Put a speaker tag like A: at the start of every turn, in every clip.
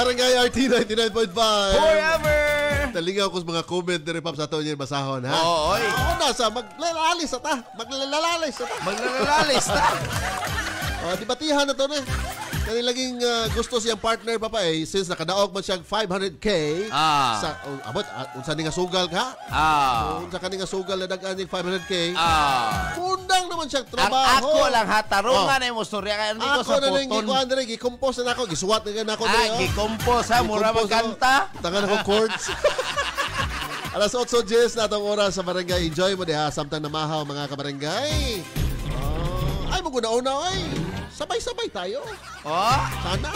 A: Barangay RT 99.5.
B: Forever!
A: Talingaw ko sa mga comment ni Pop sa ato niya basahon, ha?
B: Oo, oy.
A: Ako na sa maglalalis ata. Maglalalis ata.
B: Maglalalis na.
A: Oh, di batihan na to na. Kani laging ah, gusto siyang partner pa pa eh since nakadaog man siya 500k
B: Ah.
A: sa oh, abot ah, unsa ni nga sugal ka?
B: Ah.
A: Unsa kani nga sugal na dagan ning 500k?
B: Ah.
A: Undang naman
B: Ang
A: trabaho.
B: ako lang ha, tarungan
A: Oh.
B: ay mo storya kaya hindi ko
A: Ako
B: sa
A: na nang
B: puton.
A: gikuan dire, gikompose na ako, gisuwat na ako
B: Ah,
A: dire. oh.
B: gikompose ha, mura
A: Gikompose
B: magkanta.
A: ako. Tangan ako chords. Alas 8.10 na itong oras sa barangay. Enjoy mo diha. Samtang namahaw mga kabarangay. Oh, ay, maguna-una ay. Sabay-sabay tayo.
B: Oh,
A: Sana.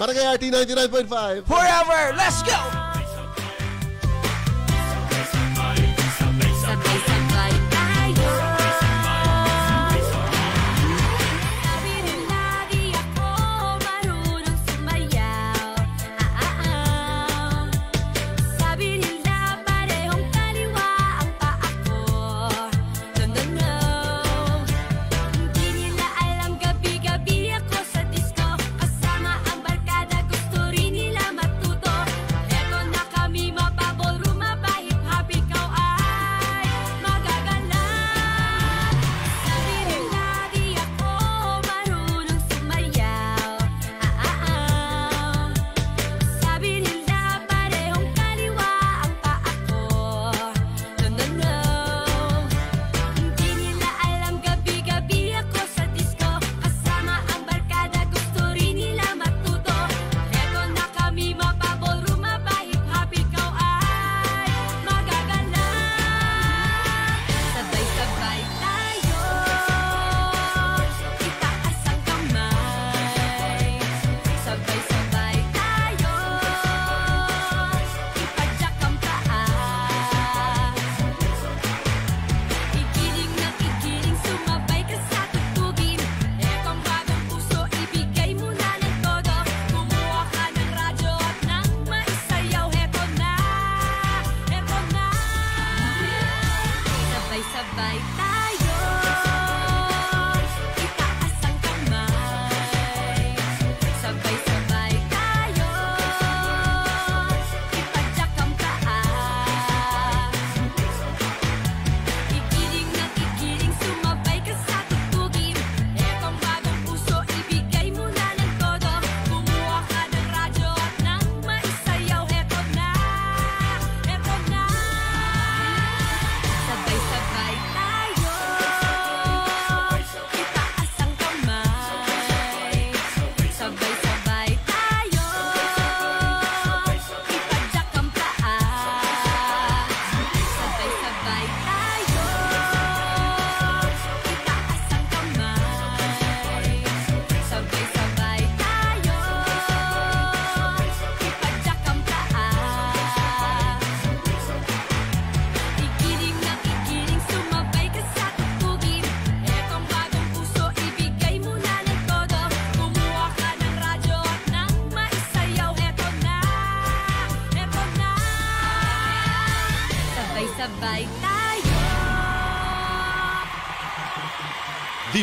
A: Barangay RT 99.5.
B: forever, let's go!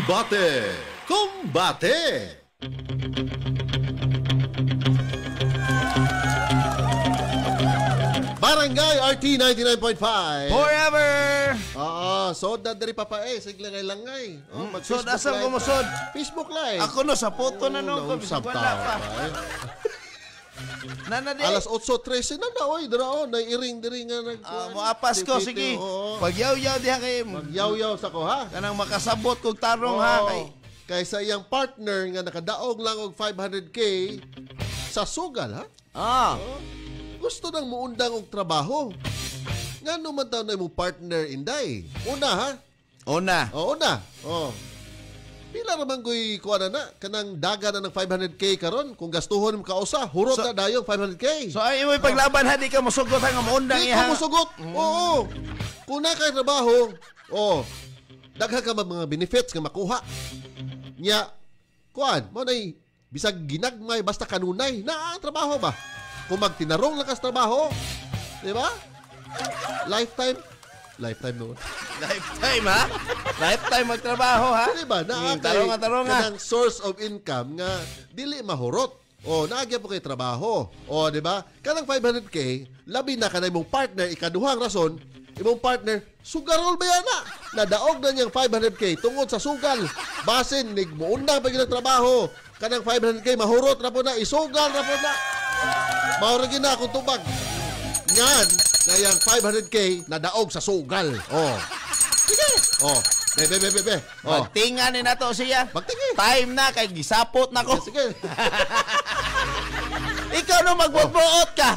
A: Debate. Combate. Barangay RT 99.5.
B: Forever!
A: Oo, so dadari pa pa eh, sige langay langay. Oh, mag
B: So,
A: Facebook live
B: ko mo, sod.
A: Facebook live.
B: Ako no, sa photo na no, wala pa.
A: Pa, eh.
B: Nana di.
A: Alas 8.13 na na, oy, dira oh, nairing diri nga nag
B: Ah, mo apas ko, sige.
A: Oo.
B: Pagyaw-yaw diha kay
A: Magyaw-yaw sa ko ha.
B: kanang makasabot kog tarong ha
A: Oo.
B: kay.
A: Kaysa iyang partner nga nakadaog lang og 500k sa sugal ha.
B: Ah.
A: Gusto nang muundang og trabaho. Nga naman taon na mo partner inday. Una ha.
B: Una.
A: Oo na. Oh. Pila naman ko'y kuha na na. Kanang daga na ng 500k karon Kung gastuhon mo kausa, hurot
B: So-
A: na dayo 500k.
B: So ay imoy paglaban ha di ka mosugot nga maundang
A: Di
B: iha.
A: ka musugot. Oo. Kung na kay trabaho, oh, daghan ka mga benefits nga makuha. Nya, kuan, mo nay bisag ginagmay basta kanunay na ang trabaho ba? Kung magtinarong lang ka sa trabaho, di ba? Lifetime, lifetime noon.
B: Lifetime ha? Lifetime magtrabaho ha?
A: Di ba? Na
B: Hmm, tarong nga, tarong nga.
A: kanang source of income nga dili mahurot. O, naagya po kay trabaho. O, di ba? Kanang 500k, labi na kanay mong partner, ikaduhang rason, imong partner, sugarol ba yan na? Nadaog na niyang 500k tungod sa sugal. Basin, nig muundang pa ng trabaho. Kanang 500k, mahurot na po na, isugal na po na. Mahuragin na akong tubag. Ngan, na yung 500k nadaog sa sugal. Oh. Sige. Oh. Be, be, be, be, be. Oh.
C: Magtingan ni nato siya.
A: Magtingi.
C: Time na kay gisapot na ko.
A: Sige.
C: Ikaw no magbubuot ka.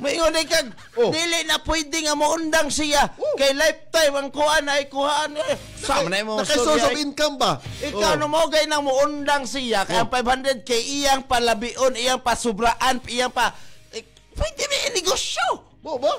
C: Moingon ni kag
A: Oh.
C: dili na pwede nga moundang siya.
A: Oh.
C: Kay lifetime ang kuan ay kuhaan eh. Sama na mo
A: Naka source of income ba?
C: Ikaw
A: Oh.
C: no mo gay nang muundang siya kay
A: Oh.
C: ang 500k iyang palabion, iyang pasubraan, iyang pa eh, pwede na negosyo.
A: Mo ba?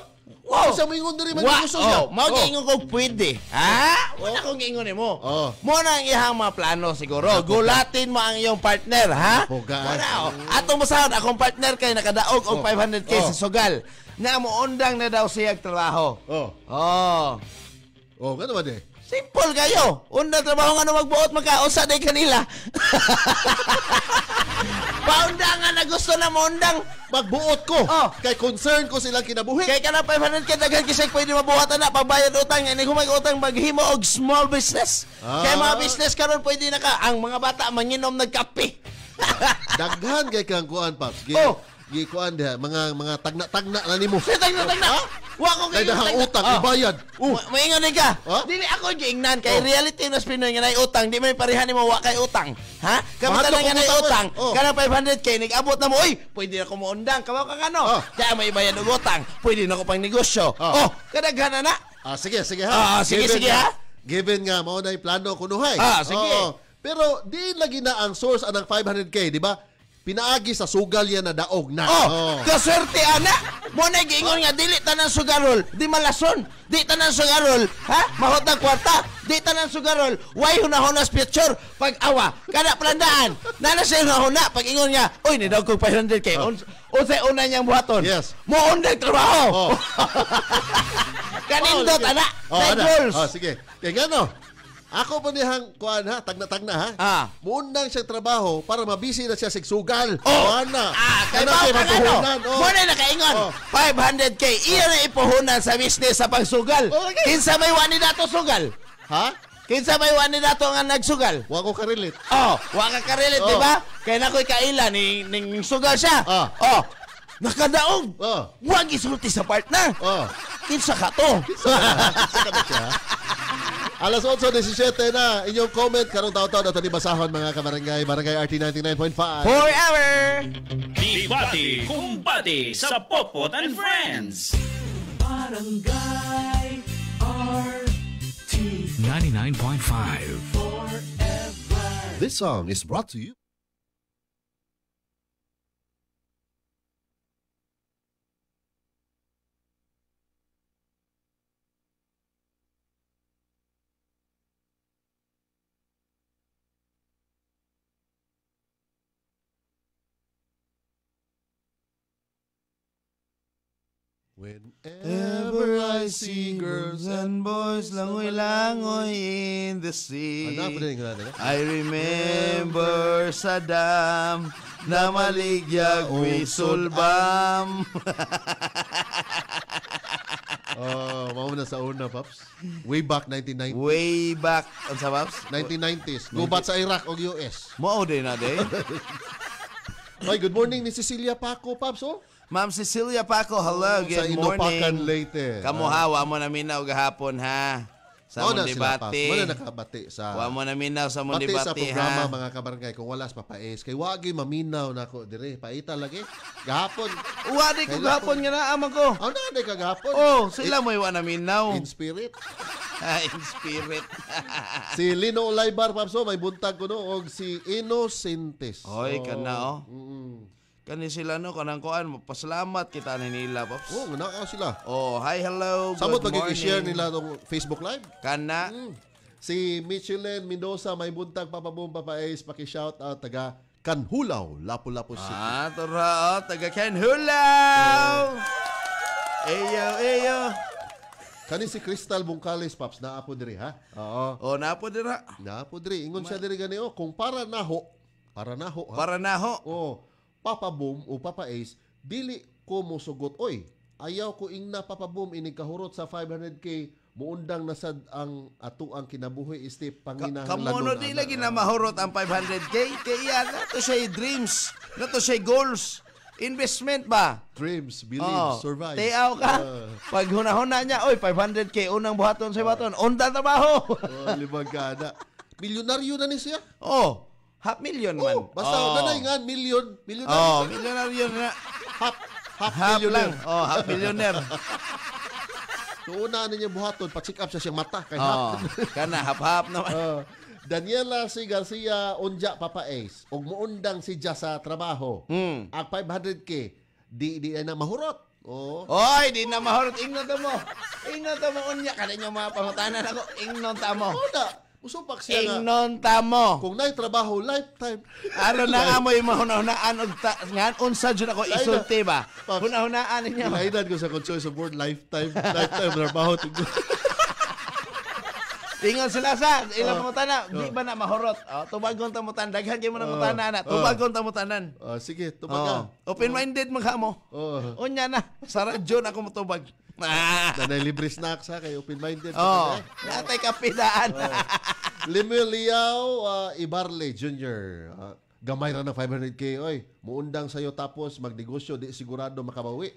C: Wow.
A: Sa mingon diri man
C: Wa,
A: gusto siya.
C: oh, mao
A: Oh.
C: giingon ko pwede. Ha? Wala kong giingon mo.
A: Oh.
C: Mo na ang ihang mga plano siguro. Gulatin mo ang iyong partner, ha? Wala, oh. Atong masahod akong partner kay nakadaog og
A: Oh.
C: 500k
A: Oh.
C: sa sugal. Nga mo undang na daw siya trabaho.
A: Oh.
C: Oh.
A: Oh, gano ba de?
C: Simple kayo. Unda trabaho nga na magbuot magkausa day kanila. Paundang nga na gusto na mo undang.
A: Magbuot ko.
C: Oh.
A: Kay concern ko silang kinabuhi.
C: Kay kana 500 ka daghan kisay pwede mabuhatan na pagbayad utang ani humay utang maghimo og small business.
A: Ah.
C: Kay mga business karon pwede na ka ang mga bata manginom nagkape.
A: Daghan kay kang kuan paps.
C: Oh.
A: Gi kuan diha mga mga tagna-tagna na nimo.
C: Sige tagna tagna. Wa ko
A: Kay dahang utang ibayad.
C: Oh. Maingon ni ka.
A: Ha?
C: Dili ako giingnan kay
A: Oh.
C: reality nos Pinoy nga nay utang, di may parehan nimo wa kay utang. Ha? Kamusta na nga nay
A: utang,
C: utang?
A: oh.
C: Kana 500k nig-abot na mo, oy, pwede na ko mo undang, kabaw ka kano.
A: Oh.
C: Kaya may bayad og utang, pwede na ko pang negosyo.
A: Oh.
C: Oh, kadaghan na.
A: Ah, sige, sige
C: Ah,
A: ha.
C: sige,
A: Given
C: sige,
A: nga-
C: ha.
A: Given nga mao na plano kunuhay.
C: Ah, sige.
A: Oo. Pero di lagi na ang source anang 500k, di ba? Pinaagi sa sugal yan na daog na.
C: Oh,
A: Oo.
C: kaswerte ana. Mo na giingon nga dili tanan sugarol, di malason. Di tanan sugarol, ha? Mahot ng kwarta. Di tanan sugarol. Why hunahon sa future pag awa. Kada plandaan. Nana sa hunahuna pag ingon nga, oy ni daw kog 500k.
A: Oh.
C: Uns unsay una niyang buhaton?
A: Yes.
C: Mo undag trabaho.
A: Oh.
C: Kanindot
A: sige.
C: ana.
A: Oh,
C: Kay
A: ana. Oh, sige. Kaya nga no, ako pa niyang kuan ha, tagna-tagna ha.
C: Ah.
A: Muundang siyang trabaho para mabisi na siya sa sugal.
C: Oh,
A: ana.
C: Ah, kay
A: Kana
C: ba ka
A: matuhunan,
C: ano?
A: oh.
C: Mo na nakaingon.
A: Oh.
C: 500k. Iya na ipuhunan sa business sa pagsugal.
A: Oh, okay.
C: Kinsa may wani dato sugal?
A: Ha?
C: Kinsa may wani dato nga nagsugal?
A: Wa ko ka-relate.
C: Oh, wa ka karelit,
A: Oh.
C: di ba? Kaya na ko'y kaila ni ning sugal siya.
A: Ah.
C: Oh, nakadaog.
A: Oh.
C: Wa gisulti sa partner.
A: Oh.
C: Kinsa ka to?
A: Alas 8.17 na, inyong comment, karong taon-taon na ito ni Basahon, mga kabarangay, Barangay RT 99.5.
C: Forever.
D: Debate, kumbate sa Popot and Friends.
E: Barangay RT
F: 99.5.
A: This song is brought to you Whenever I see girls and
C: boys langoy-langoy in the sea.
A: Nila?
C: I remember sa dam na maligyag whistle bomb.
A: Oh, mauna sa una, Paps. Way back 1990.
C: Way back, ang sa Paps?
A: 1990s. Gubat sa Iraq o US.
C: Mao din na din.
A: Ay, good morning ni Cecilia Paco, Paps, oh.
C: Ma'am Cecilia Paco, hello,
A: sa
C: good
A: Inupakan
C: morning.
A: Leyte.
C: Kamuhawa mo na minaw gahapon ha. Sa
A: na Paps.
C: debate.
A: Mao na nakabati sa...
C: Wa mo na minaw sa
A: Pati
C: debate
A: sa programa
C: ha.
A: mga kabarangay kung wala sa papais kay wagi maminaw nako dire paita lagi gahapon
C: Wa di ko gahapon nga naamang ko.
A: aw na day kagahapon
C: Oh, sila mo iwa na minaw.
A: in spirit
C: In spirit.
A: si Lino Olaybar papso may buntag ko no og si Innocentes
C: Oy,
A: Oh,
C: kana, oh.
A: mm.
C: Kani sila no kanang kuan pasalamat kita ni nila pops.
A: oh naa sila
C: Oh, hi, hello.
A: samot pag-share nila tong Facebook live
C: Kana.
A: Mm. si Michelin Mendoza may buntag papabom papais paki-shout out taga Kanhulaw Lapu-Lapu City
C: Ah, tura, oh, taga Ken Hulaw. Eyo, eyo.
A: Kani si Crystal Bungkales Paps naa po diri ha oo
C: Oh, napo dira.
A: naa po diri ingon siya diri gani oh kung para naho para naho ha
C: Para na ho.
A: Oh, Papa Boom o Papa Ace, dili ko mo sugot, oy, ayaw ko ing na Papa Boom inig kahurot sa 500k, muundang na sad ang ato ang kinabuhi isti panginahanglan.
C: Kamono di lagi na mahurot ang 500k. Kaya na to siya dreams. Na to siya goals. Investment ba?
A: Dreams, believe,
C: Oh,
A: survive.
C: Tayaw ka.
A: Ah.
C: Pag hunahuna niya, oy, 500k, unang buhaton sa baton. Onda trabaho.
A: oh, limang gana. Milyonaryo na ni siya.
C: oh, half million man.
A: Oh, basta
C: oh.
A: nanay nga, milyon. Milyonaryo.
C: Oh, milyonaryo na.
A: half, half,
C: Half
A: millionaire.
C: lang. Oh, half millionaire.
A: So, una na niya buhaton, pa-check up siya siyang mata. Kay
C: oh, kana half-half naman.
A: Uh, Daniela si Garcia unja Papa Ace ug muundang si Ja sa trabaho.
C: Hmm.
A: Ang 500k di di na mahurot. Oh.
C: Oy, di na mahurot. Ingnon mo. Ingnon mo unya. Kana nyo mga pangutanan ako. Ingnon ta mo.
A: Oda, usupak siya nga.
C: Ingnon ta mo.
A: Kung na'y trabaho, lifetime.
C: Ano na nga mo yung mahuna-hunaan og ta- nga unsa jud ako isulti ba? Huna-hunaan ninyo.
A: Ilainan ko sa choice of word, lifetime. Lifetime trabaho.
C: Tingon sila sa ilang
A: Oh.
C: pangutana, di ba na mahurot? Oh, tubagon ta mo tan daghan kay mo na mutana na. Tubagon ta mo tanan.
A: Ah, sige,
C: Oh,
A: tumaga.
C: open-minded ka mo.
A: Oh.
C: Unya na, sa radyo na ako mutubag. Ah.
A: Nanay libre snacks ha, kay open-minded.
C: Oh, natay kapidaan.
A: Limil Liao uh, Ibarle Jr. Ah, gamay ra ng 500k. Oy, muundang sa'yo tapos magnegosyo, di sigurado makabawi.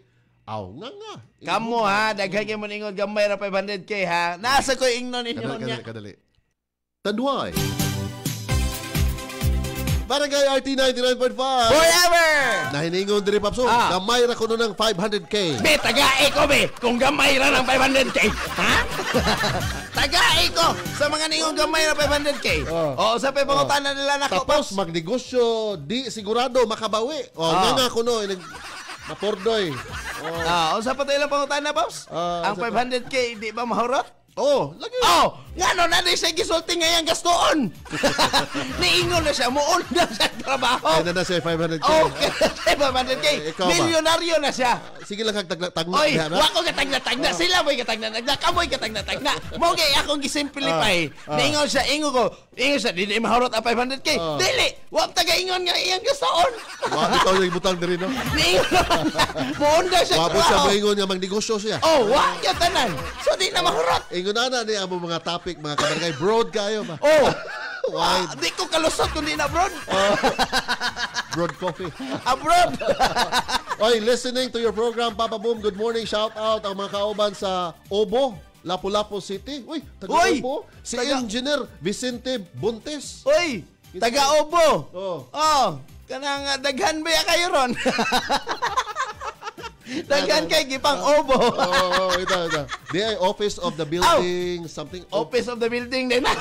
A: Aw, nga nga.
C: Kamo ha, daghan mo ningon gamay ra 500k ha. Nasa ko ingnon ninyo
A: Kadali,
C: niya.
A: kadali, kadali. Tanduay. Barangay RT 99.5.
C: Forever!
A: Nahiningon diri Papso.
C: Ah.
A: Gamay ra kuno ng 500k.
C: Be, tagai ko be, kung gamay ra ng 500k. Ha? tagai ko sa mga ningong gamay 500k.
A: Oh.
C: Oo, sa pangutana nila nako.
A: Tapos magnegosyo, di sigurado makabawi. O,
C: Ah.
A: nga nga kuno inig napordoy. Oh.
C: Ah, unsa pa tayo lang pangutana, Pops?
A: Ah,
C: Ang
A: unsa pa?
C: 500k di ba mahurot?
A: Oh, lagi.
C: Oh, nga no, na siya gisulti ngayang gastoon. Niingon na siya, muon na sa trabaho.
A: Kaya na na siya 500k.
C: Okay, 500k.
A: Eh, ikaw ba?
C: Milyonaryo na siya.
A: Sige lang kag tagna tagna
C: Oy,
A: diha na.
C: wa ko katagna-tagna. Sila mo'y katagna-tagna. Kamoy katagna-tagna. Mo gay akong gisimplify.
A: Ah, ah.
C: Niingon siya, ingon ko. Ingon siya, di mahurot ang 500k.
A: Ah.
C: Dili, wa taga-ingon nga iyang gastoon.
A: Wa bitaw yung butang diri no.
C: Niingon naman. Muunda siya.
A: Wa po siya moingon nga magnegosyo siya.
C: Oh, wa ka tanan. So di na mahurot.
A: Ingon na na ni amo mga topic mga kabarangay broad kayo ba.
C: Oh,
A: Wide
C: ah, di ko kalusot kundi na abroad.
A: broad coffee.
C: Abroad.
A: Oy, listening to your program Papa Boom. Good morning. Shout out ang mga kauban sa Obo, Lapu-Lapu City. Uy, taga
C: Uy,
A: Obo. Si
C: taga-
A: Engineer Vicente Buntes.
C: Uy, taga Obo.
A: Oh.
C: Oh, kanang daghan ba ya kayo ron? daghan kay gipang Obo.
A: Oh, oh, ito, ito. Ay office of the building, something.
C: Office of the building din.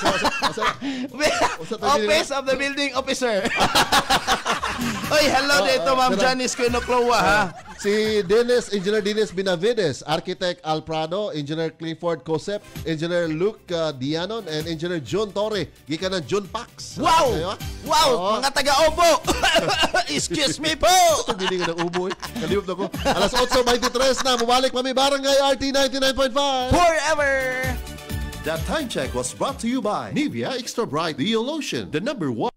C: Office of the building officer. Oy, hello dito Ma'am
A: sarap.
C: Janice Quinocloa ha.
A: Si Dennis, Engineer Dennis Benavides, Architect Al Prado, Engineer Clifford Cosep, Engineer Luke uh, Dianon, and Engineer John Torre. Gikan ng John Pax.
C: Wow!
A: Kayo, ah?
C: Wow,
A: Oo.
C: mga taga Obo. Excuse me po.
A: Ito hindi nga ng ubo eh. Kalimutan ko. Alas 8.23 na. Bumalik kami Barangay RT 99.5.
C: Forever.
G: That time check was brought to you by
A: Nivea Extra Bright Deal Lotion. The number one.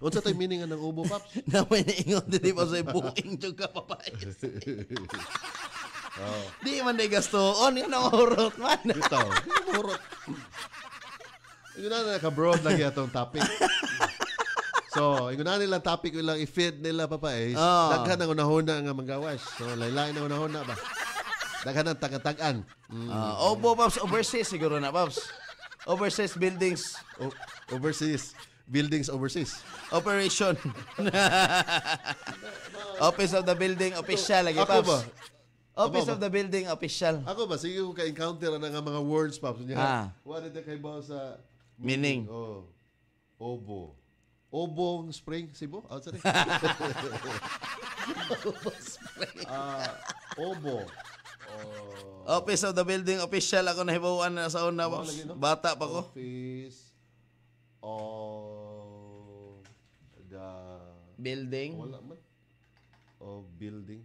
A: Unsa tay meaning ng ubo, Paps?
C: Naman ingon din mo sa booking juga papayas. Di man day gastoon, yun ang urot man.
A: Ito. Mahurot. Yun na naka-broad lagi atong topic. So, yung na nilang topic ilang i-feed nila papa eh.
C: Ah.
A: Daghan ang unahuna nga manggawas. So, laylain ang unahuna ba? Daghan ang tagatag-an. Mm.
C: Ah, Obo, Pops, overseas siguro na, Pops. Overseas buildings.
A: O- overseas. Buildings overseas.
C: Operation. Office of the building official lagi,
A: Ako
C: Pops.
A: ba?
C: Office
A: Ako ba?
C: of the building official.
A: Ako ba? Sige ko ka-encounter na nga mga words, Paps. Niya,
C: Ah.
A: What did kay ba sa...
C: Meaning?
A: Oh. Obo. Obong Spring, Cebu? Oh, sorry. Ah, Obo. Oh.
C: Office of the building official ako nahibawan na sa una, Pops. Bata pa ko.
A: Office of the...
C: Building
A: Wala man. Of building.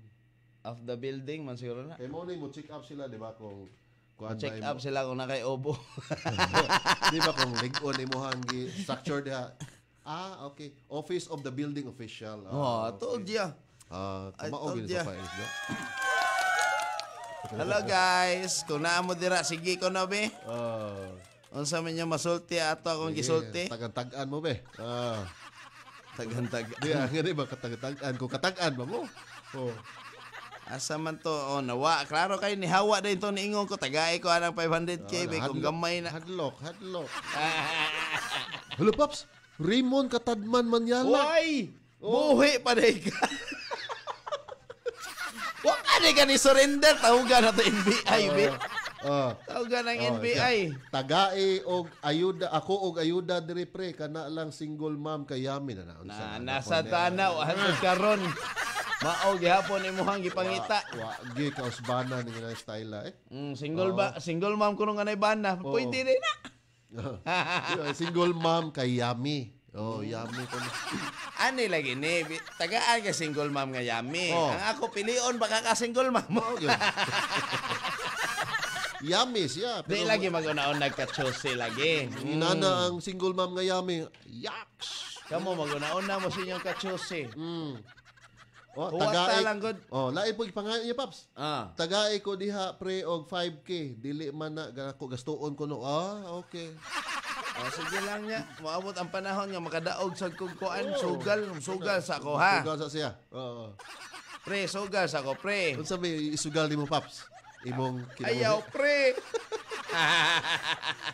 C: of the building man siguro na.
A: Kaya mo mo check up sila, di ba? Kung kung
C: Check
A: ba
C: up sila kung na kay Obo.
A: di ba kung lig-on imo hanggi structure diha Ah, okay. Office of the building official. Ah,
C: Oh,
A: okay.
C: told ya.
A: Ah,
C: I
A: kumaog
C: told
A: yun
C: ya.
A: sa files.
C: Hello guys, kung naa mo dira sige ko na be.
A: Ah.
C: Unsa man niya masulti ato akong gisulti.
A: Tagan-tagan mo, be. Ah.
C: Tagantag.
A: Di, ang gani ba katag-tagan? Kung katagan ba mo? Oh.
C: Asa man to, oh, nawa. Klaro kay ni hawa din to niingon ko. Tagay ko anang 500k, be, kung
A: Hadlock,
C: gamay na.
A: Hadlock, hadlock. Hello, Paps. Raymond Katadman Manyala.
C: Hoy! Buhi pa day ka. Wa ka ni surrender. Tawagan na to NBI, be.
A: Ah.
C: Tawagan ng
A: Oh,
C: NBI.
A: siya. Tagae og ayuda ako og ayuda diri pre kana lang single mom kay Yami na naon
C: Na, nasa tanaw, hantod karon. Mao gihapon imuhang gipangita.
A: Wa gi ka usbana ni nga style eh.
C: Mm, single ba? Single mom kuno nga nay bana. Pwede rin na.
A: Single mom kay Yami. Oh, Yami ko.
C: Ani lagi ni, tagaan ka single mom nga yami.
A: Oh.
C: Ang ako pilion baka ka single mom mo.
A: Oh, yun. Yami siya.
C: Di
A: Pero
C: lagi mag-unaon nagka-choose lagi.
A: inana ang single mom nga Yami. Yaks.
C: Kamo mag-unaon na mo sa inyong ka-choose.
A: Mm. Oh,
C: Huwag ta lang, good.
A: Oh, lain po ipangalan niya, Paps.
C: Ah.
A: Tagaay ko diha pre og 5k. Dili man na ako gastuon ko no. Ah, okay.
C: Oh, sige lang niya. Maabot ang panahon nga makadaog sa kugkuan. Sugal. Sugal sa ako ha.
A: Sugal sa siya. Oo.
C: Pre, sugal sa ako pre.
A: Unsa may isugal nimo Paps? Imong kinabuhi.
C: Ayaw pre.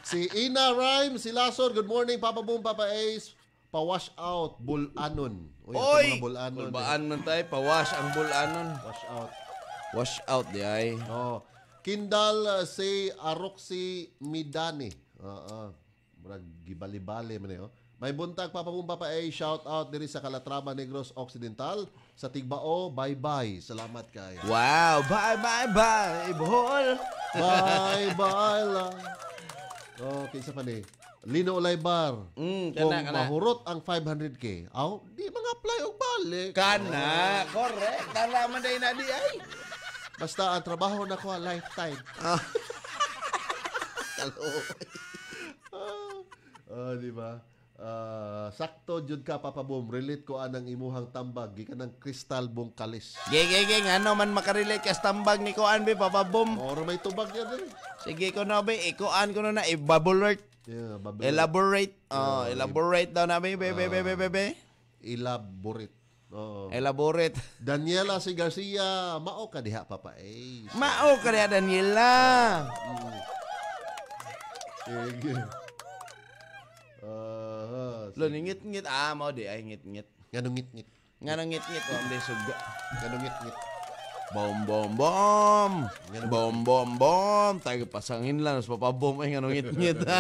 A: Si Ina Rhyme, si Lasor, good morning Papa Boom, Papa Ace. Pa-wash out bulanon. Uy, ito
C: Oy!
A: mga bulanon. eh.
C: Kulbaan man tayo. Pawash ang bulanon.
A: Wash out.
C: Wash out di ay.
A: Oh. Kindal uh, si Aroxy Midani. Oo. Murag gibali-bali man eh, oh. May buntag Papa Boom, Papa Ace. Shout out diri sa Calatrava Negros Occidental. Sa Tigbao, bye-bye. Salamat kay.
C: Wow. Bye, bye, bye. Bohol.
A: Bye-bye lang. Oh, kinsa pa ni? Lino Ulay Bar.
C: Mm,
A: Kung
C: kana,
A: mahurot ang 500k, aw, di mga apply og balik.
C: Kana. Correct. Nalaman day na di ay.
A: Basta ang trabaho na ko lifetime. Ah, di ba? Ah, sakto jud ka Papa Boom, relate ko anang imuhang tambag gikan ng kristal bungkalis.
C: Ge, ge, ge. Nga no, man makarelate ka tambag ni Kuan, be, Papa Boom.
A: Oro may tubag yan din.
C: Sige ko na, be. Ikuan ko na na. I-bubblert.
A: Yeah, babil-
C: Elaborate. Oh, elaborate daw na, be, be, be, be, be, be,
A: elaborate. Oo.
C: Elaborate.
A: Daniela si Garcia, mao ka diha Papa Ace.
C: Mao ka niya, Daniela.
A: Sige. Ah,
C: Lo, ngit-ngit. Ah, mao di ay ngit-ngit.
A: Ganong ngit-ngit.
C: Nga nang ngit-ngit. Oh, hindi suga.
A: Ganong ngit-ngit.
C: Bom, bom, bom. Bom, bom, bom. Tayo pasangin lang. Tapos papabom ay nga nang ngit-ngit.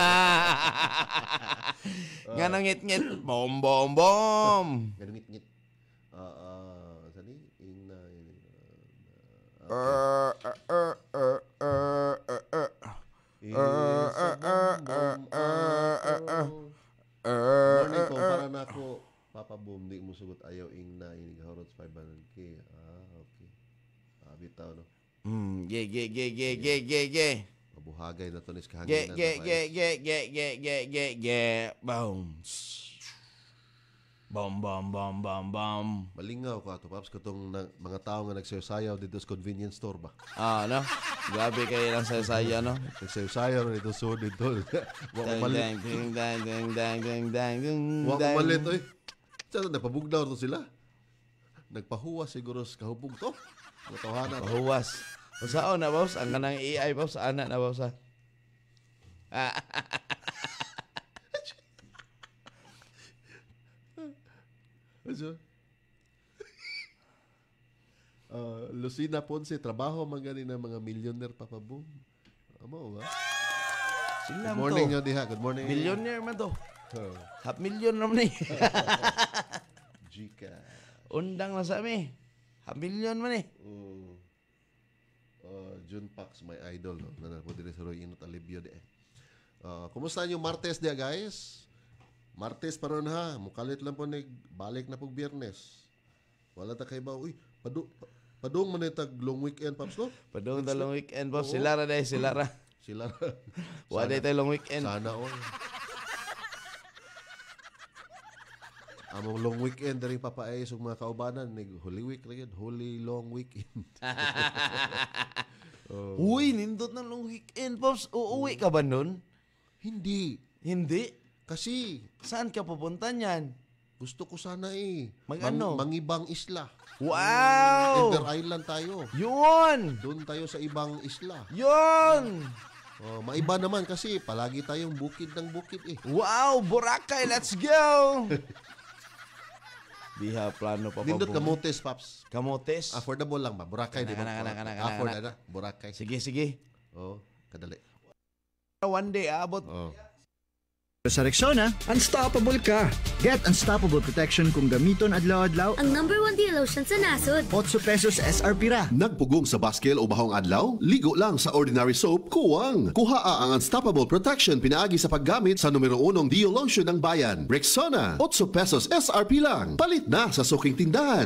C: nga nang ngit-ngit. Bom, bom, bom.
A: Ganong ngit-ngit. Ah, ah, sani? Ina,
C: Er, er, er, er, er, er, er.
A: Morning ko, para na ako, Papa Boom, di mo sugot ayaw ing na inig harot 500k. Ah, okay. Ah,
C: Hmm, ge, ge, ge, ge, ge, ge, ge.
A: Mabuhagay na to kahanginan.
C: ge,
A: Papa
C: ge,
A: Ace.
C: ge, ge, ge, ge, ge, ge. Bounce. Bom, bom, bom, bom, bom.
A: Malingaw ko ato, Paps, katong na, mga tao nga nagsayaw dito sa convenience store ba?
C: Ah, no? Grabe kayo lang sa saya, no?
A: Nagsayaw dito sa dito. Wa ko malit.
C: dang, dang, dang, dang, dang, dang, dang,
A: Wa ko malit, oy. Sa napabugdaw to sila. Nagpahuwas siguro sa kahubog to. Matawhana to.
C: Pahuwas. Usaon na, boss? Ang kanang AI, boss? Anak na, boss?
A: Ano? Uh, Lucina Ponce, trabaho man gani ng mga millionaire Papa Boom. Amo ba? Good morning nga diha. Good morning.
C: Millionaire man to.
A: Oh,
C: Half million naman eh.
A: Gika.
C: Undang na sa amin. Million man eh.
A: Mm. Uh, June Pax, my idol. No? Na po dire sa Roy Inot Alibio de. Uh, kumusta yung Martes dia guys? Martes pa ron ha. Mukalit lang po nig balik na pog Biyernes. Wala ta kay ba? Uy, padu pa- padung man tag long weekend paps no?
C: Padong dalawang weekend, boss. Sila ra dahil, sila ra.
A: Sila
C: Wala tayo long weekend.
A: sana all. Among long weekend diri papaay sa mga kaubanan nig Holy Week ra gyud, Holy Long Weekend.
C: Uy, nindot ng long weekend, Pops. Uuwi ka ba nun?
A: Hindi
C: Hindi.
A: kasi
C: Saan ka pupunta niyan?
A: gusto ko sana eh
C: Mag-ano?
A: mangibang isla.
C: Wow!
A: Ender Island tayo.
C: Yun!
A: Doon tayo sa ibang isla.
C: Yun!
A: Oh, maiba naman kasi palagi tayong bukid ng bukid eh.
C: Wow! Boracay, let's go! Diha, plano pa.
A: Nindot kamotes, Paps.
C: Kamotes?
A: Affordable lang ba? Boracay, di ba?
C: Kana, kana, kana, kana,
A: Afford
C: kana.
A: na. Boracay.
C: Sige, sige.
A: Oh, kadali.
C: One day, abot.
A: Oh.
H: Sa Rexona, unstoppable ka. Get unstoppable protection kung gamiton adlaw-adlaw.
B: Ang number one deal lotion sa nasod.
H: 8 pesos SRP ra.
G: Nagpugong sa baskel o bahong adlaw? Ligo lang sa ordinary soap, kuwang. Kuhaa ang Unstoppable Protection pinaagi sa paggamit sa numero unong Dio Lotion ng bayan. Rexona, 8 pesos SRP lang. Palit na sa suking tindahan.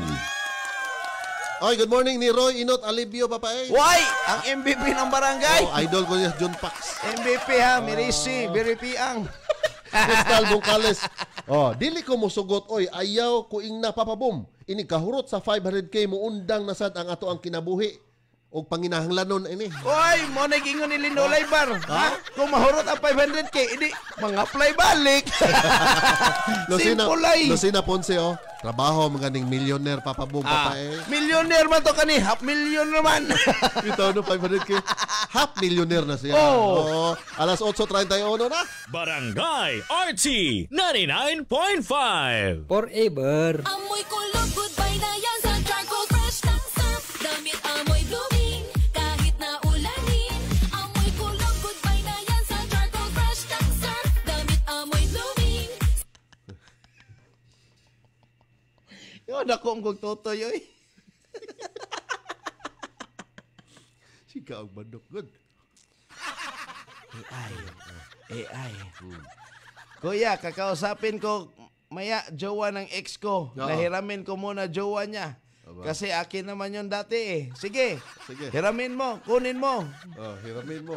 A: Oy, good morning ni Roy Inot Alibio Papae.
C: Why? Ang MVP ng barangay.
A: Oh, idol ko niya, John Pax.
C: MVP ha, Mirisi, Biripiang.
A: Crystal Bungkales. Oh, dili ko mo sugot oy, ayaw ko ing napapabom. Ini kahurot sa 500k mo undang nasad ang ato ang kinabuhi og panginahanglanon ini.
C: Uy, mo na gingon ni Lindo Laybar. Ha? Kung mahurot ang 500k, hindi, mga play balik. Simple ay.
A: Lucina Ponce oh. Trabaho mga ning millionaire papabom
C: Ah,
A: papae.
C: millionaire man to kani, half million naman.
A: Bitaw no 500k. Half millionaire na siya.
C: Oh.
A: Oh, alas 8:31 na.
D: Barangay RT 99.5
I: Forever.
B: Amoy kulog,
C: Yo, dako ang kong totoy, oy.
A: Sika og bandok good.
C: AI. AI. Kuya, kakausapin ko maya jowa ng ex ko.
A: Oo.
C: Nahiramin ko muna jowa niya. Kasi akin naman yun dati eh. Sige.
A: Sige.
C: Hiramin mo. Kunin mo.
A: Oh, hiramin mo.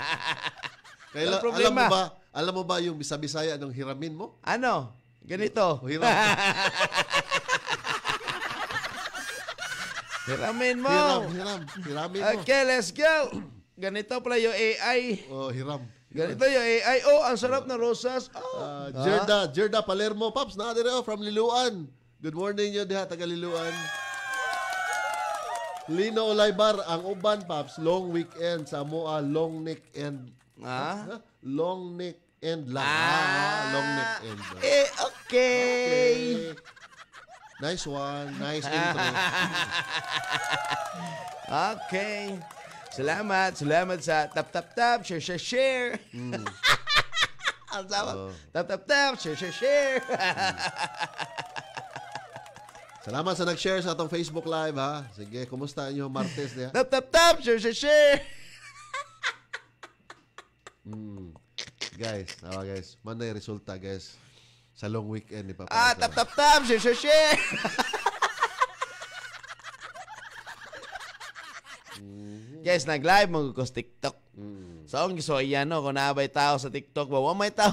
A: Kaya,
C: Walang
A: alam
C: problema.
A: mo ba, alam mo ba yung bisa-bisaya ng hiramin mo?
C: ano? Ganito.
A: O hiram.
C: Hiramin mo.
A: hiram, hiram. Hiramin mo.
C: Okay, let's go. Ganito pala yung AI.
A: Oh, hiram.
C: Ganito yung AI. Oh, ang sarap ng rosas. Oh.
A: Ah, Jerda, Jerda Palermo, Paps, na dire oh, from Liluan. Good morning nyo diha, taga Liluan. Lino Olaybar, ang uban, Paps, long weekend sa Moa, long neck and...
C: Ah?
A: Long neck and lang.
C: Ah.
A: Ah, long neck and lang.
C: Eh, okay.
A: Okay. Nice one. Nice intro.
C: Okay. Salamat. Salamat sa tap tap tap, share share share. Ang salamat.
A: Oh.
C: Tap tap tap, share share share.
A: Salamat sa nag-share sa atong Facebook Live, ha? Sige, kumusta inyo Martes diha?
C: tap tap tap, share share share.
A: Guys, awa guys, man na yung resulta, guys. Sa long weekend ni Papa.
C: Ah, tap tap tap, share share share. Guys, nag-live mo ko sa TikTok. So, ang giso iyan no, kung naabay tao sa TikTok ba, may tao.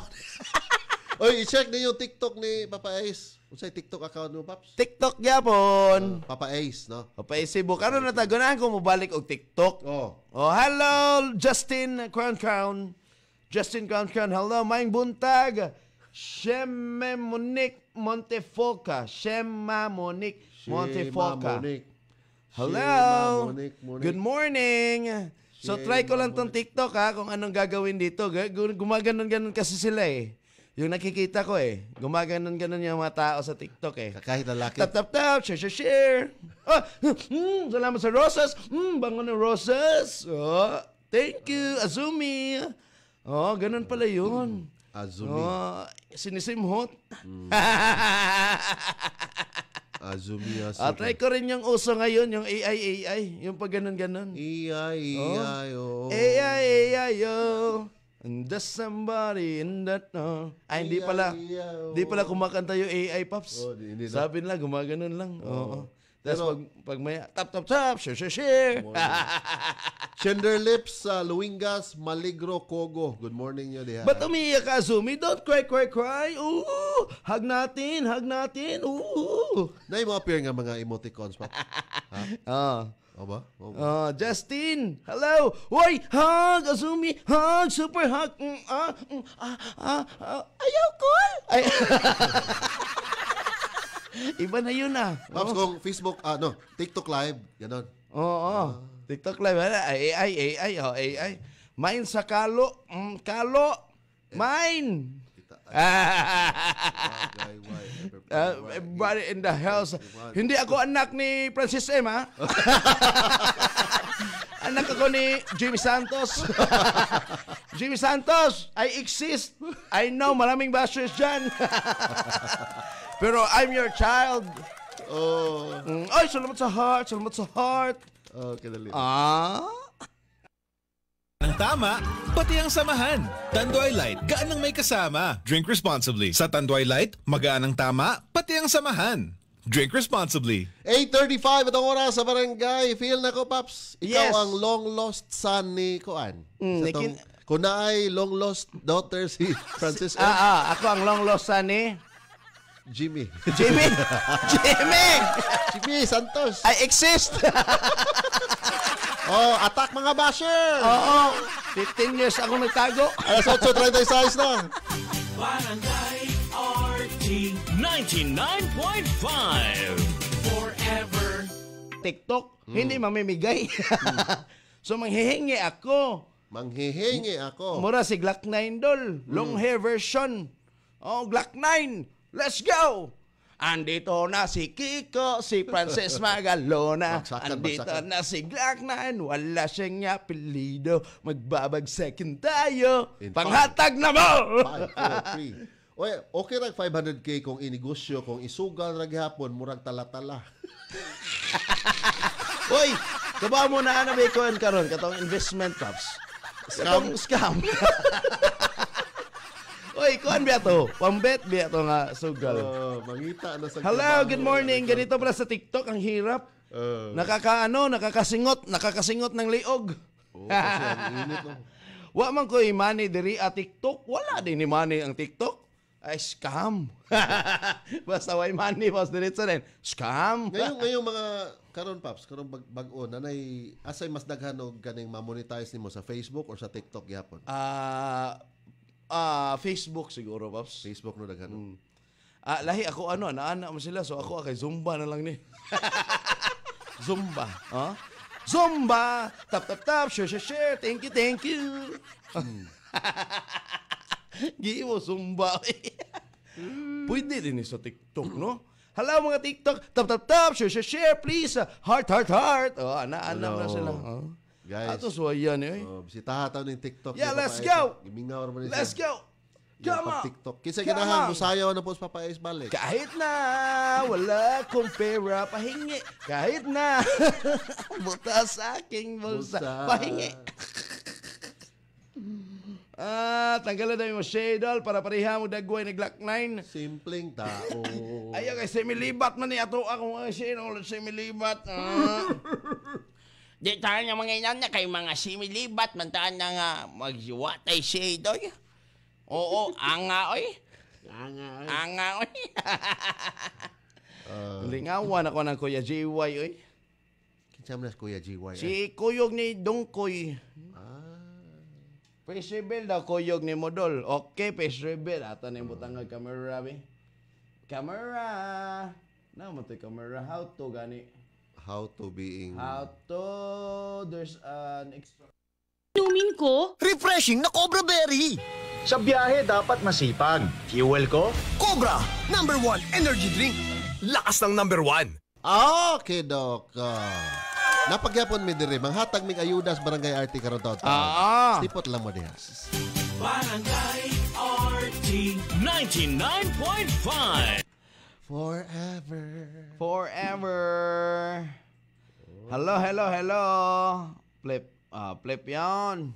A: Oy, i-check na yung TikTok ni Papa Ace. Unsay TikTok account mo, Paps?
C: TikTok yapon.
A: Papa Ace, no?
C: O pa Facebook, ano na ta, gunahan ko mobalik og TikTok.
A: Oh.
C: Oh, hello, Justin Crown Crown. Justin Crown Crown, hello, maing buntag. Shemme Monique Montefoca. Shema Monique Montefoca. Hello.
A: Monique, Monique.
C: Good morning. So try ko lang tong. TikTok ha kung anong gagawin dito. Ga- gu- Gumaganon-ganon kasi sila eh. Yung nakikita ko eh. Gumaganon-ganon yung mga tao sa TikTok eh.
A: Kahit lalaki.
C: Tap, tap, tap, share, share, share. Ah, mm, salamat sa rosas. Mm, bango ng rosas. Oh, thank you, Azumi. Oh, ganun pala yun.
A: Azumi.
C: Oh, sinisimhot.
A: Azumi, Azumi.
C: Ah, try ko rin yung uso ngayon, yung AI, AI. Yung pag ganun-ganun.
A: Iyay, iyay, oh.
C: AI, AI, yo. And there's somebody in that, no. Ay, hindi pala. Hindi pala kumakanta yung AI, Pops.
A: Oh, di- na.
C: Sabi nila, gumaganon lang. Oo. Tapos pag, pag may tap, tap, tap, share, share, share.
A: Gender Lips sa Luingas, Maligro, Kogo. Good morning nyo diha.
C: Ba't umiiyak ka, Zumi? Don't cry, cry, cry. Ooh, hug natin, hug natin. Ooh.
A: Na mo appear nga mga emoticons pa. ha?
C: Ah.
A: O ba? O ba?
C: Ah, Justin, hello. Hoy, hug, Azumi, hug, super hug. Mm, ah, mm, ah, ah, ah, ayaw ko. Ay. Iba na yun ah.
A: Pops, kung Facebook, ah, no, TikTok live, ganon.
C: Oo. Oh, TikTok live. Ano? AI, AI, oh, AI. Mine sa kalo. Mm, kalo. Mine.
A: Guy, why?
C: Uh, everybody in the house. Hindi ako anak ni Francis M, ha? anak ako ni Jimmy Santos. Jimmy Santos, I exist. I know maraming bashers dyan. Pero I'm your child.
A: Oh,
C: Mm, ay, salamat sa heart, salamat sa heart.
A: okay, dali.
C: Ah?
D: Ang tama, pati ang samahan. Tanduay Light, gaan ang may kasama. Drink responsibly. Sa Tanduay Light, magaan ang tama, pati ang samahan. Drink responsibly.
A: 8.35 at ang oras sa barangay. Feel na ko, Paps. Ikaw
C: Yes.
A: ang long lost son ni Kuan.
C: Mm,
A: Sa tong- kung na ay long lost daughter si Francis M.
C: Ah, ah, ako ang long lost son ni
A: Jimmy.
C: Jimmy. Jimmy!
A: Jimmy Santos.
C: I exist.
A: Oh, attack mga basher.
C: Oo. 15 years ako nagtago.
A: Alas 8.36 na.
E: Barangay RT
D: 99.5
E: Forever
C: TikTok, hindi mamimigay. so manghihingi ako.
A: Manghihingi ako.
C: Mura si Glock 9 dol. Long hair version. Oh, Glock 9. Let's go! Andito na si Kiko, si Frances Magalona.
A: Bagsakan,
C: Andito
A: bagsakan.
C: na si Glock 9. Wala siyang apelido. Magbabagsakin tayo.
A: In
C: Panghatag na mo!
A: 5, 4, 3. Oy, okay ra 500k kung inegosyo, kung isugal ra gihapon murag tala-tala.
C: Hoy, kaba mo na ano ba ikuan karon katong investment cups. Katong scam. Hoy, kuan biya to? Pambet biya to nga sugal.
A: Oh, mangita na sa
C: Hello, good morning. Ganito pala sa TikTok ang hirap.
A: Uh,
C: Nakakaano, nakakasingot, nakakasingot ng liog.
A: oh, kasi ang init no.
C: Wa man ko money diri at TikTok. Wala din ni money ang TikTok. Ay, scam. Basta way money, boss. Diretso din. Scam.
A: Ngayong ngayong mga karon paps, karon bag, bag-o nanay asay mas daghan og ganing ma-monetize nimo sa Facebook or sa TikTok gihapon.
C: Ah, ah, Facebook siguro, Pops.
A: Facebook no daghan. no?
C: Ah, lahi ako ano, naana mo sila. So ako kay Zumba na lang ni. Zumba. Ha? Zumba! Tap, tap, tap. Share, share, share. Thank you, thank you. Gi mo, Zumba. Pwede din eh sa TikTok, no? Hello mga TikTok. Tap, tap, tap. Share, share, share. Please. Ah, Heart, heart, heart. Oh, ana, ana na sila. Oh.
A: Guys.
C: Ato suwayan eh.
A: Oh, bisitaha taw ning TikTok.
C: Yeah, let's go!
A: Gimingaw man
C: Let's go! Come on!
A: TikTok. Kinsa ginahan
C: on!
A: musayaw na po sa Papa Ace balik.
C: Kahit na wala kong pera, pahingi. Kahit na butas sa aking bulsa,
A: Bulsa.
C: pahingi. Ah, tanggalan na yung shadol para pareha mo dagway ni Glock 9.
A: Simpleng tao.
C: Ayaw kay semilibat man ni ato ako mga shadol, semilibat. Ah.
I: Di tayo nga mga inan na kay mga similibat man taan na nga magwatay shadoy. Oo, anga oy.
A: Anga.
I: Anga oy.
C: Lingawan ako ng Kuya JY, oy.
A: Kinsa man na si Kuya GY.
C: Si Kuyog ni Dongkoy.
A: Ah.
C: Reveal daw kuyog ni Modol. Okay, reveal. Ato na yung butang nga camera. Camera! Na mo to camera. How to gani?
A: How to being
C: How to... There's an extra...
B: Inumin ko?
J: Refreshing na Cobra Berry.
H: Sa biyahe, dapat masipag. Fuel ko?
J: Cobra, number one energy drink. Lakas ng number one.
A: Okay, Doc. Ah. Napagyapon mi dire manghatag mig ayudas barangay RT karon taon.
C: Ah.
A: Tipot lang mo diha.
E: Barangay RT
D: 99.5
A: Forever.
C: Forever. Hello, hello, hello. Flip. Ah, flip yan.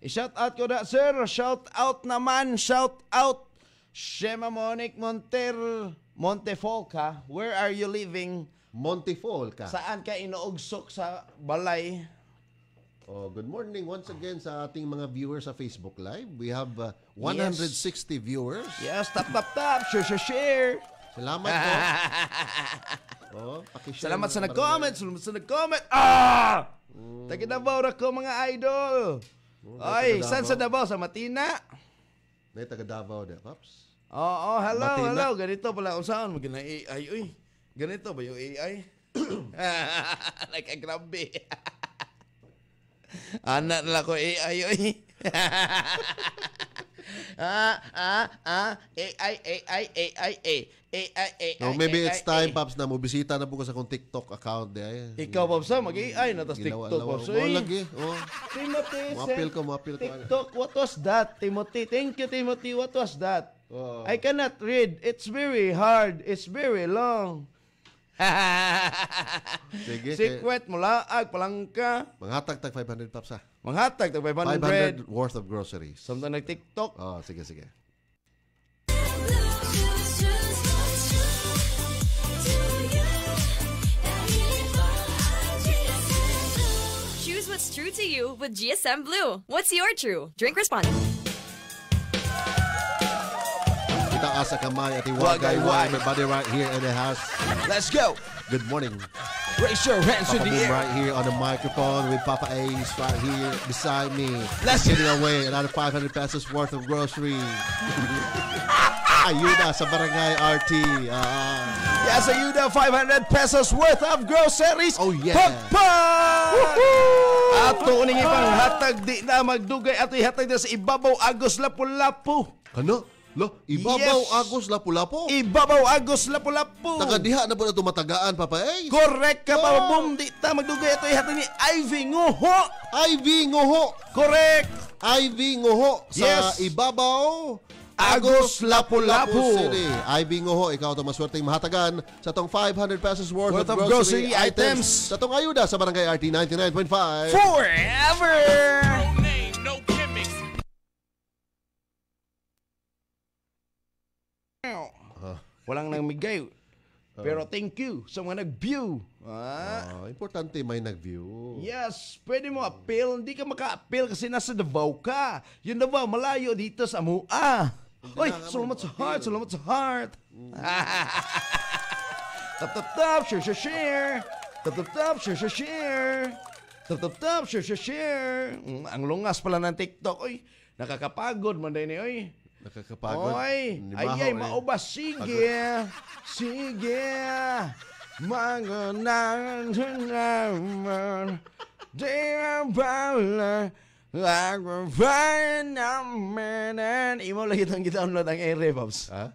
C: I-shout out ko na, sir. Shout out naman. Shout out. Shema Monic Monter. Montefolca, where are you living?
A: Montifol ka.
C: Saan ka inuugsok sa balay?
A: Oh, good morning once again sa ating mga viewers sa Facebook Live. We have uh, 160 viewers.
C: Yes, tap tap tap, share share share.
A: Salamat po. oh, pakishare
C: Salamat sa
A: barangay.
C: nag-comment, salamat sa nag-comment. Ah! Taga Davao ra ko mga idol. Ay,
A: taga
C: saan
A: Davao.
C: sa Davao? Sa Matina?
A: Nay taga Davao de, Paps.
C: Oo, hello,
A: Matina.
C: hello. Ganito pala kung saan. Mag AI, uy. Ganito ba yung AI? Nagkagrabe. Anak na lang ko AI, uy. ah, ah, ah. AI, AI, AI, AI. AI, AI,
A: No, maybe it's time, Paps, na mobisita na po ko sa kong TikTok account. De.
C: Ikaw, Popsa, mag-AI na, tas TikTok, Popsa.
A: Mo lagi. Oh.
C: Timothy, send
A: ko, mo-appeal ko.
C: TikTok, what was that? Timothy, thank you, Timothy. What was that?
A: Oh.
C: I cannot read. It's very hard. It's very long.
A: Sige,
C: Secret mula ag palangka.
A: Manghatag tag 500 Paps ha.
C: Manghatag tag 500.
A: 500 worth of groceries.
C: Samtang nag-TikTok.
A: Oh, sige, sige.
B: Choose what's true to you with GSM Blue. What's your true? Drink responsibly.
A: Kita asa kamay at
C: Wagay,
A: iwagay
C: wag.
A: everybody right here in the house.
C: Let's go.
A: Good morning.
C: Raise your hands in
A: Papa
C: the
A: Boom
C: air.
A: right here on the microphone with Papa Ace right here beside me.
C: Let's-
A: get it away another 500 pesos worth of groceries. Ayuda sa Barangay RT. Ah.
C: Yes, ayuda 500 pesos worth of groceries.
A: Oh, yeah.
C: Pagpa! Ato ning ipang hatag di na magdugay ato ihatag na sa ibabaw agos lapu-lapu.
A: Ano? Lo, ibabaw
C: Yes.
A: agos lapu-lapo.
C: Ibabaw agos lapu-lapu.
A: Tagadiha na po na tumatagaan, Papa Ace.
C: Correct ka
A: Oh.
C: pa, boom. Di ta magdugay ito ihatag ni Ivy Nguho.
A: Ivy Ngoho.
C: Correct.
A: Ivy Ngoho sa
C: Yes.
A: ibabaw
C: Agos Lapu-Lapu.
A: City. Ivy Ngoho, ikaw itong maswerteng mahatagan sa tong 500 pesos worth,
C: Worth
A: of,
C: of
A: grocery,
C: grocery
A: items.
C: items.
A: Sa tong ayuda sa Barangay RT 99.5.
C: Forever.
E: name, no gimmicks.
C: Walang namigay. Pero thank you sa mga nag-view. Ah,
A: Ah, importante may nag-view.
C: Yes, pwede mo appeal. Hindi ka maka-appeal kasi nasa Davao ka. Yung Davao, malayo dito sa Amua. Oy, salamat sa heart, salamat sa heart. tap tap tap, share share share. Tap tap tap, share share share. Tap tap tap, share share share. Mm, ang lungas pala ng TikTok, oy. Nakakapagod man din oy.
A: Nakakapagod.
C: Oy,
A: Ni
C: ay
A: Maho,
C: ay,
A: eh.
C: mauba. Sige, sige. Mga naman, di na bala, ako pa naman. Imo lagi itong gita-download ang ere, Pops.
A: Ha?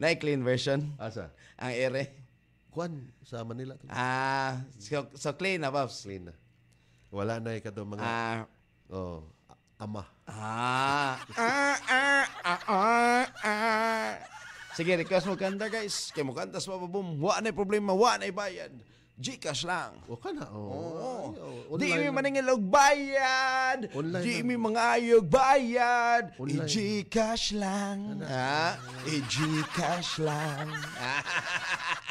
C: Na clean version,
A: Asa?
C: ang ere.
A: Kwan sa Manila. to.
C: Ah, so, so clean na, Pops.
A: Clean na. Wala na ikaw mga
C: Ah,
A: oh, ama.
C: Ah, ah, ah, ah, ah, ah. Sige, request mo kanta, guys. Kaya mo kanta sa boom. Wa na problema, wa na bayad. Gcash lang.
A: O ka na. Oh.
C: Oo.
A: Ay, oh,
C: Di
A: online
C: mi
A: lang.
C: maningil og bayad.
A: Online
C: Di
A: lang.
C: mi mga ayog bayad.
A: Online.
C: I-Gcash lang. Ha? I-Gcash lang.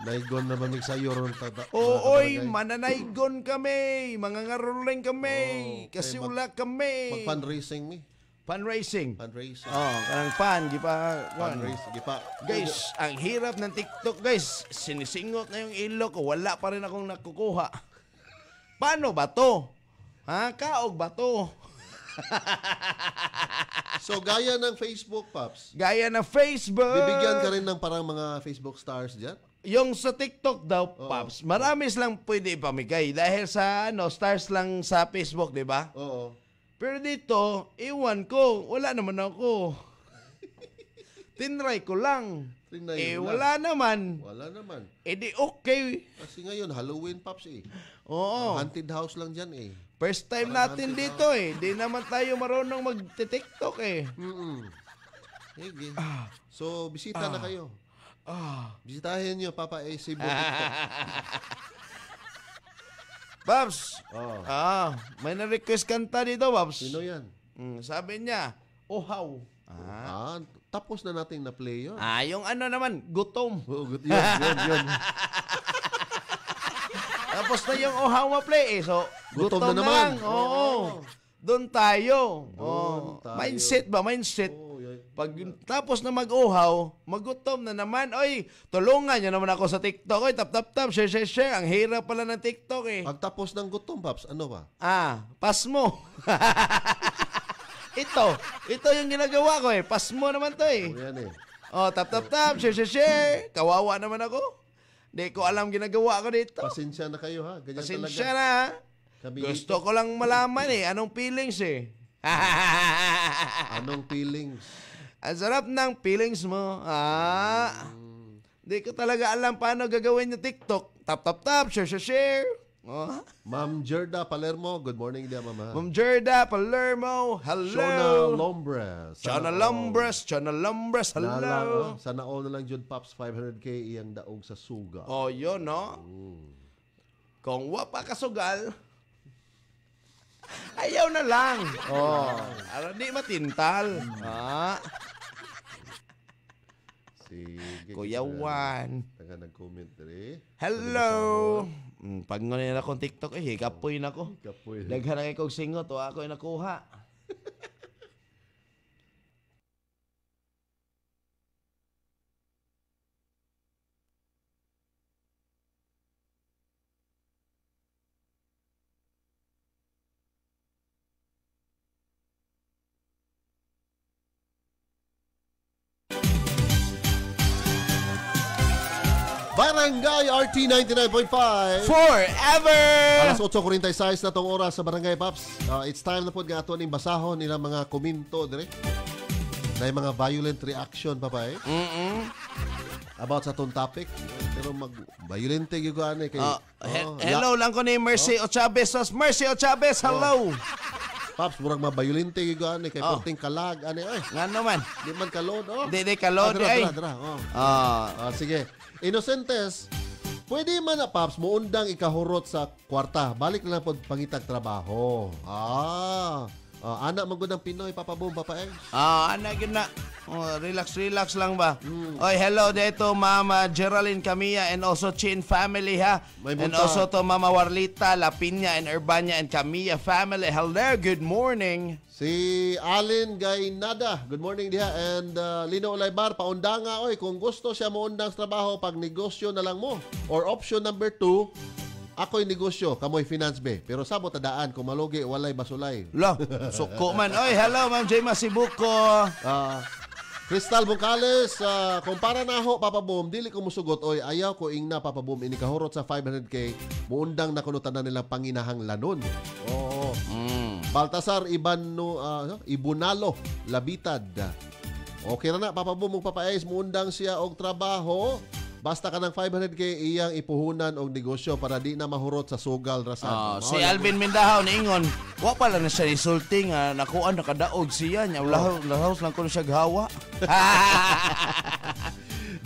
A: Naigon na mamig sa iyo ron. tada-
C: Ooy, mananaygon kami. Mga ngaruling kami.
A: Oo,
C: Kasi
A: mag-
C: wala kami.
A: Mag-fundraising mi.
C: Fundraising.
A: Fundraising.
C: Oh, kanang pan, di pa.
A: Fundraising. Di pa.
C: Guys, ang hirap ng TikTok, guys. Sinisingot na yung ilo ko. Wala pa rin akong nakukuha. Paano ba to? Ha? Kaog ba to?
A: So, gaya ng Facebook, Pops.
C: Gaya na Facebook.
A: Bibigyan ka rin ng parang mga Facebook stars dyan?
C: Yung sa TikTok daw, Pops, marami silang pwede ipamigay. Dahil sa ano, stars lang sa Facebook, di ba?
A: Oo.
C: Pero dito, iwan ko. Wala naman ako. Tinry ko lang.
A: Tinry
C: eh,
A: mo
C: wala naman.
A: Wala naman.
C: Eh, di okay.
A: Kasi ngayon, Halloween, Pops eh.
C: Oo.
A: Haunted house lang dyan eh.
C: First time
A: Parang
C: natin
A: haunted
C: dito eh. Di naman tayo marunong mag-tiktok eh.
A: Mm-mm. Sige. So, bisita na kayo.
C: Ah.
A: Bisitahin nyo, Papa A. Cebu TikTok.
C: Babs!
A: Oh.
C: Ah, may na-request kanta dito, Babs.
A: Sino yan?
C: Mm, sabi niya, Ohaw. Ah,
A: Ah, tapos na nating na-play yun.
C: Ah, yung ano naman, gutom.
A: Oo, good. Yun, yun, yun.
C: Tapos na yung Ohawa play eh. So,
A: Gutom
C: gutom,
A: na
C: na,
A: naman.
C: lang. Oo. Doon tayo.
A: Doon
C: Oo.
A: tayo.
C: Mindset ba? Mindset.
A: Oo.
C: Pag tapos na mag-uhaw, magutom na naman. Oy, tulungan nyo naman ako sa TikTok. Oy, tap, tap, tap, share, share, share. Ang hirap pala ng TikTok eh.
A: Pag tapos ng gutom, Paps, ano ba?
C: Ah, pas mo. ito, ito yung ginagawa ko eh. Pas mo naman to eh.
A: O yan eh.
C: Oh, tap, tap, tap, share, share, share. Kawawa naman ako. Di ko alam ginagawa ko dito.
A: Pasensya na kayo ha. Ganyan
C: Pasensya
A: talaga.
C: na.
A: Kami
C: Gusto ko lang malaman eh. Anong feelings eh.
A: Anong feelings?
C: Ang sarap ng feelings mo. Ah. Di ko talaga alam paano gagawin yung TikTok. Tap, tap, tap. Share, share, share. Oh.
A: Ma'am Jerda Palermo, good morning dia mama.
C: Ma'am Jerda Palermo. Hello.
A: Shona Lombres.
C: Chana
A: all.
C: Lumbres. Chana Lumbres.
A: Na lang,
C: Hello.
A: ah. Sana all na lang Jud Pops 500k iyang daog sa suga.
C: Oh, yun, no? Kung wa pa kasugal, ayaw na lang. Oh, ara di matintal. Ah,
A: Sige.
C: Kuya Juan.
A: Taga nag-comment diri.
C: Hello. Mm, pag ngunin akong TikTok, eh, hikapoy na ko.
A: Kapoy.
C: Daghan na kay kong singot, o ako nakuha.
A: Barangay RT 99.5.
C: Forever!
A: Alas 8.46 na tong oras sa Barangay Pops. Uh, it's time na po nga ato ning basahon nila mga komento dire. Na yung mga violent reaction pa pa eh.
C: Mm-mm.
A: About sa tong topic. Pero mag violente gyud ko ani kay.
C: Oh, he-
A: Oh,
C: hello lang ko ni Mercy Ochabes. Mercy Ochabes, hello!
A: Pops, murag mabayolente gyud ko ani kay
C: Oh.
A: porting kalag ani ay.
C: Nga naman.
A: Di man kalod oh.
C: Di di kalod,
A: Ah, dra,
C: ay.
A: dra, dra, oh.
C: Ah,
A: Ah, sige. Innocentes, pwede man na, Paps, muundang ikahurot sa kwarta. Balik na lang po pangitag trabaho. Ah, ah anak magod ng Pinoy, Papa Boom, Papa Eggs.
C: Ah, ano yun na? Oh, relax, relax lang ba?
A: Hmm.
C: Oy, hello dito Mama Geraldine Camilla and also Chin family ha. And also to Mama Warlita, Lapinya and Urbania and Camilla family. Hello, good morning.
A: Si Alin Gaynada, good morning diha. And uh, Lino Olaybar, paundanga, oy, kung gusto siya muundang sa trabaho, pag negosyo na lang mo. Or option number two, ako'y negosyo, kamoy finance be. Pero sabot tadaan, kung malugi, walay basulay.
C: Lo, suko man. Oy, hello Ma'am J. Masibuko.
A: Ah, Crystal Bucales, uh, kung para na ho, Papa Boom, dili ko musugot, oy, ayaw ko ing na, Papa Boom, inikahurot sa 500k, muundang na kunutan na nilang panginahang lanon. Oo.
C: Mm.
A: Baltasar Ibano, ah? Ibunalo, Labitad. Okay na na, Papa Boom, mong papaes, muundang siya og trabaho. Basta ka ng 500k iyang ipuhunan og negosyo para di na mahurot sa sugal rasan.
C: Ah,
A: Oh,
C: si. Alvin Mindahaw niingon, wa pala na siya resulting nga nakuan nakadaog siya nya lahos lahos lang kuno siya gawa.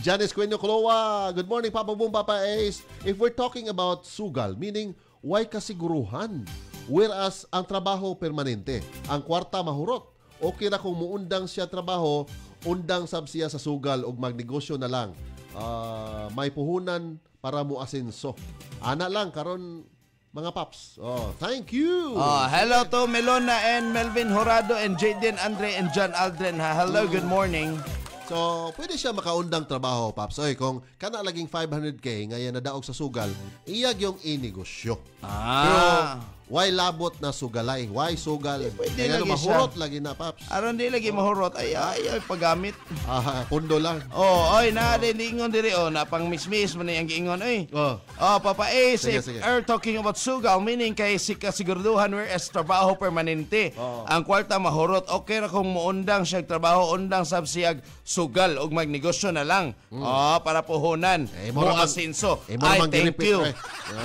A: Janice Quino Cloa, good morning Papa Boom, Papa Ace. If we're talking about sugal, meaning why kasiguruhan? Whereas ang trabaho permanente, ang kwarta mahurot. Okay na kung muundang siya trabaho, undang sab siya sa sugal ug magnegosyo na lang. Ah, may puhunan para mo asenso. Ana lang karon mga paps. Oh, thank you.
C: Oh, hello to Melona and Melvin Horado and Jaden Andre and John Aldrin. Ha. Hello, good morning.
A: So, pwede siya makaundang trabaho, Paps. Oy, kung kana laging 500k, ngayon na daog sa sugal, iyag yung inegosyo. Pero,
C: Ah.
A: Why labot na sugalay? Why sugal?
C: pwede
A: Kaya
C: lagi
A: mahurot lagi na, Paps.
C: Aron di lagi mahurot ay ay, ay paggamit.
A: Ah, pundo lang.
C: Oh, oy na din ingon diri oh, na pang mismis man ang giingon oy.
A: Oh.
C: Oh, Papa Ace,
A: Sige,
C: if
A: sige.
C: are talking about sugal, meaning kay si kasiguraduhan whereas trabaho permanente.
A: Oo.
C: Ang kwarta mahurot, okay ra kung muundang siya trabaho, undang sab siyag sugal og magnegosyo na lang. Oh, para puhunan.
A: Hmm. Eh, mo
C: mo asinso.
A: eh, mo
C: Ay, thank
A: giripit,
C: you.
A: eh.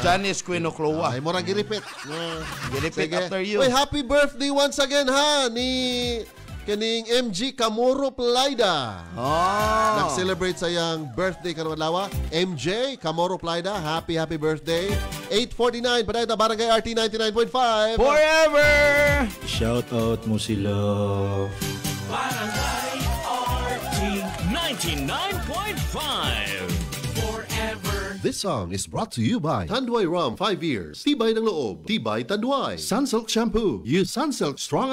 C: Janice Quinoclua.
A: Ay, mo ra giripit. Ah,
C: Giripit
A: sige.
C: after you.
A: Uy, happy birthday once again, ha, ni kining MG Camoro Plaida.
C: Oh.
A: Nag-celebrate sa iyang birthday karon adlaw. MJ Camoro Plaida, happy happy birthday. 849 paday ta Barangay RT 99.5.
C: Forever!
J: Shout out mo sila.
E: Barangay RT Forever.
G: This song is brought to you by Tanduay Rum 5 years. Tibay ng loob. Tibay Tanduay. Sunsilk Shampoo. Use Sunsilk Strong